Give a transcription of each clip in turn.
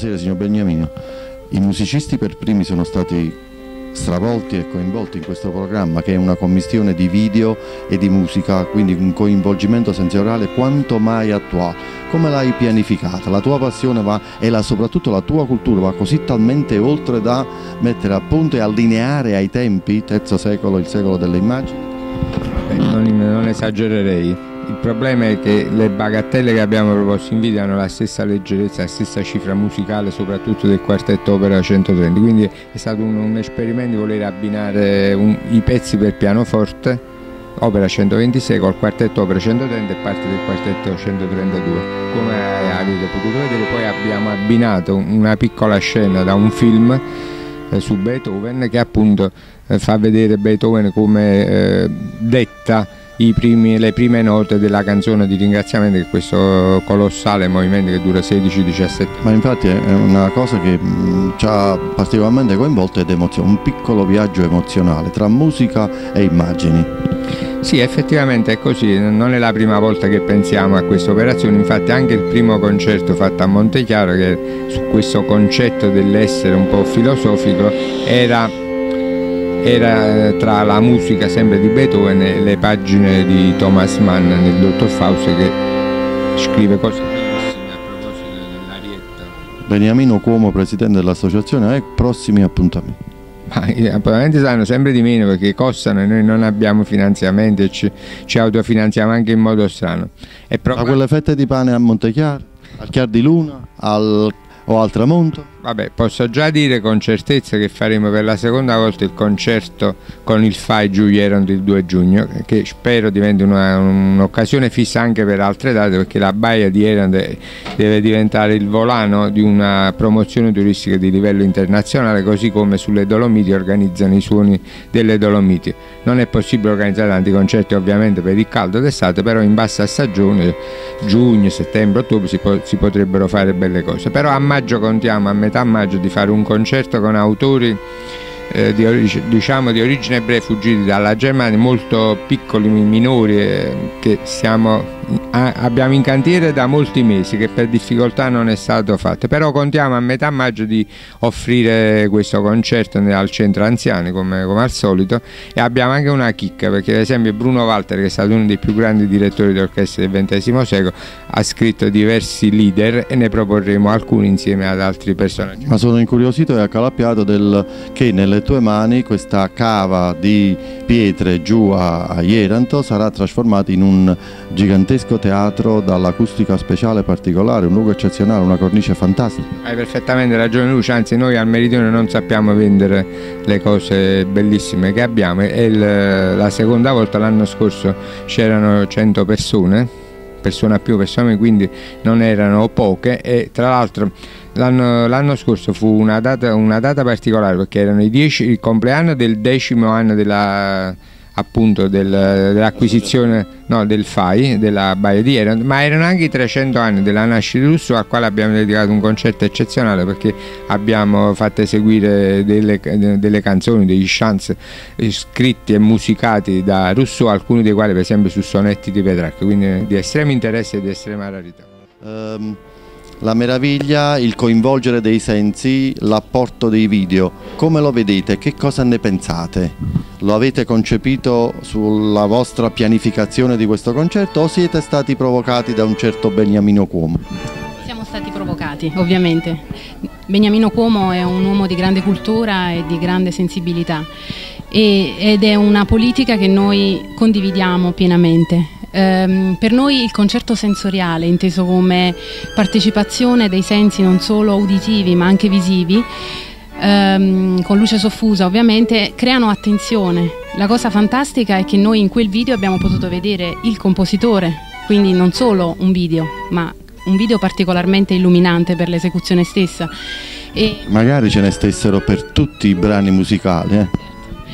Buonasera signor Beniamino. I musicisti per primi sono stati stravolti e coinvolti in questo programma che è una commistione di video e di musica, quindi un coinvolgimento sensoriale quanto mai attuale. Come l'hai pianificata? La tua passione va, e la, soprattutto la tua cultura va così talmente oltre da mettere a punto e allineare ai tempi, terzo secolo, il secolo delle immagini? Non, non esagererei il problema è che le bagattelle che abbiamo proposto in video hanno la stessa leggerezza, la stessa cifra musicale, soprattutto del quartetto opera 130, quindi è stato un, un esperimento di voler abbinare un, i pezzi per pianoforte, opera 126 col quartetto opera 130 e parte del quartetto 132. Come avete potuto vedere poi abbiamo abbinato una piccola scena da un film eh, su Beethoven che appunto eh, fa vedere Beethoven come eh, detta primi, le prime note della canzone di ringraziamento di questo colossale movimento che dura 16-17 ma infatti è una cosa che ci ha particolarmente coinvolto ed emoziona un piccolo viaggio emozionale tra musica e immagini. Sì, effettivamente è così, non è la prima volta che pensiamo a questa operazione, infatti anche il primo concerto fatto a Montechiaro, che su questo concetto dell'essere un po' filosofico, era era eh, tra la musica sempre di Beethoven e le pagine di Thomas Mann nel Dottor Faust che scrive cose bellissime a proposito dell'Arietta. Beniamino Cuomo, presidente dell'associazione, e prossimi appuntamenti. Ma eh, probabilmente saranno sempre di meno perché costano e noi non abbiamo finanziamenti e ci, ci autofinanziamo anche in modo strano. E A quelle fette di pane a Montechiaro, al Chiar di Luna, al, o al tramonto? Vabbè, posso già dire con certezza che faremo per la seconda volta il concerto con il FAI Giulierond il 2 giugno, che spero diventi un'occasione fissa anche per altre date, perché la baia di Erand deve diventare il volano di una promozione turistica di livello internazionale, così come sulle Dolomiti organizzano i suoni delle Dolomiti. Non è possibile organizzare tanti concerti ovviamente per il caldo d'estate, però in bassa stagione, giugno, settembre, ottobre si, po si potrebbero fare belle cose. Però a maggio contiamo a metà metà maggio di fare un concerto con autori eh, di, origine, diciamo, di origine ebrea fuggiti dalla Germania, molto piccoli, minori, eh, che siamo abbiamo in cantiere da molti mesi che per difficoltà non è stato fatto però contiamo a metà maggio di offrire questo concerto al centro anziani come, come al solito e abbiamo anche una chicca perché ad esempio Bruno Walter che è stato uno dei più grandi direttori d'orchestra del XX secolo ha scritto diversi leader e ne proporremo alcuni insieme ad altri personaggi. Ma sono incuriosito e accalappiato del, che nelle tue mani questa cava di pietre giù a, Ieranto sarà trasformata in un gigantesco teatro dall'acustica speciale particolare, un luogo eccezionale, una cornice fantastica. Hai perfettamente ragione Lucio, anzi noi al Meridione non sappiamo vendere le cose bellissime che abbiamo e il, la seconda volta l'anno scorso c'erano 100 persone, persone a più, persone quindi non erano poche e tra l'altro L'anno, scorso fu una data, una data, particolare perché erano i dieci, il compleanno del decimo anno della, appunto del, dell'acquisizione no, del FAI, della Baia di Erant, ma erano anche i 300 anni della nascita di Rousseau al quale abbiamo dedicato un concerto eccezionale perché abbiamo fatto eseguire delle, delle canzoni, degli chants scritti e musicati da Rousseau, alcuni dei quali per esempio su sonetti di Petrarca, quindi di estremo interesse e di estrema rarità. Um la meraviglia, il coinvolgere dei sensi, l'apporto dei video. Come lo vedete? Che cosa ne pensate? Lo avete concepito sulla vostra pianificazione di questo concerto o siete stati provocati da un certo Beniamino Cuomo? Provocati, ovviamente. Beniamino Cuomo è un uomo di grande cultura e di grande sensibilità ed è una politica che noi condividiamo pienamente Um, per noi il concerto sensoriale, inteso come partecipazione dei sensi non solo uditivi ma anche visivi, um, con luce soffusa ovviamente, creano attenzione. La cosa fantastica è che noi in quel video abbiamo potuto vedere il compositore, quindi non solo un video, ma un video particolarmente illuminante per l'esecuzione stessa. E Magari ce ne stessero per tutti i brani musicali. Eh?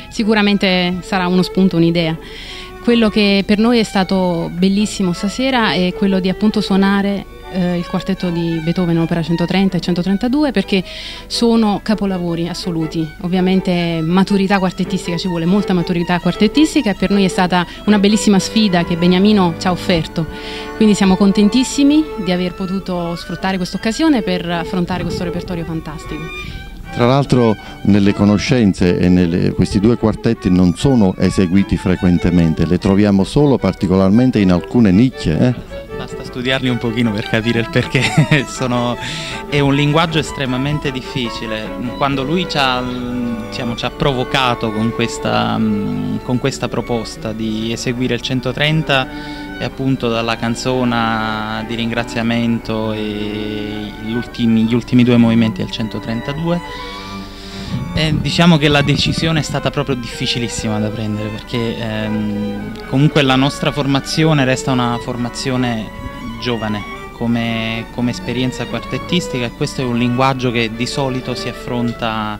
Sicuramente sarà uno spunto, un'idea quello che per noi è stato bellissimo stasera è quello di appunto suonare eh, il quartetto di Beethoven opera 130 e 132 perché sono capolavori assoluti. Ovviamente maturità quartettistica ci vuole molta maturità quartettistica e per noi è stata una bellissima sfida che Beniamino ci ha offerto. Quindi siamo contentissimi di aver potuto sfruttare questa occasione per affrontare questo repertorio fantastico. Tra l'altro nelle conoscenze e nelle, questi due quartetti non sono eseguiti frequentemente, le troviamo solo particolarmente in alcune nicchie. Eh? Studiarli un pochino per capire il perché. Sono, è un linguaggio estremamente difficile. Quando lui ci ha, diciamo, ci ha provocato con questa, con questa proposta di eseguire il 130 e appunto dalla canzone di ringraziamento e gli ultimi, gli ultimi due movimenti del 132 eh, diciamo che la decisione è stata proprio difficilissima da prendere perché ehm, comunque la nostra formazione resta una formazione giovane come, come esperienza quartettistica e questo è un linguaggio che di solito si affronta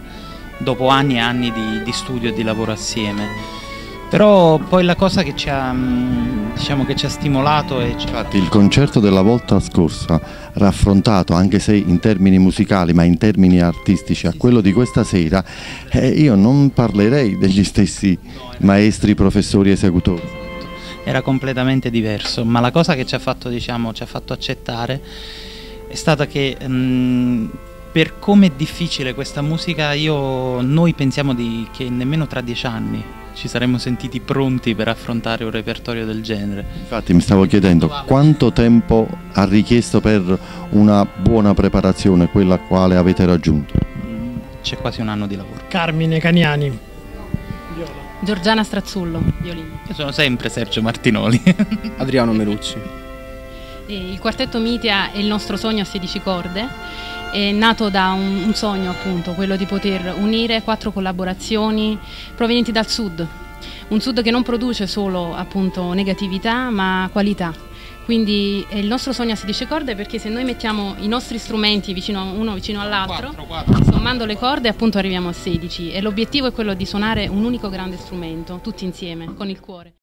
dopo anni e anni di, di studio e di lavoro assieme però poi la cosa che ci ha, mm, diciamo, che ci ha stimolato è... Infatti il concerto della volta scorsa, raffrontato anche se in termini musicali ma in termini artistici a quello di questa sera, eh, io non parlerei degli stessi maestri, professori, esecutori. Era completamente diverso, ma la cosa che ci ha fatto, diciamo, ci ha fatto accettare è stata che... Mh, per come è difficile questa musica, io, noi pensiamo di, che nemmeno tra dieci anni ci saremmo sentiti pronti per affrontare un repertorio del genere. Infatti mi stavo chiedendo quanto tempo ha richiesto per una buona preparazione quella quale avete raggiunto? C'è quasi un anno di lavoro. Carmine Caniani. Giorgiana Strazzullo, violino. Io sono sempre Sergio Martinoli. Adriano Melucci. E il quartetto Mitia è il nostro sogno a 16 corde è nato da un, un, sogno appunto, quello di poter unire quattro collaborazioni provenienti dal sud, un sud che non produce solo appunto negatività ma qualità. Quindi è il nostro sogno a 16 corde perché se noi mettiamo i nostri strumenti vicino, uno vicino all'altro, sommando le corde appunto arriviamo a 16 e l'obiettivo è quello di suonare un unico grande strumento, tutti insieme, con il cuore.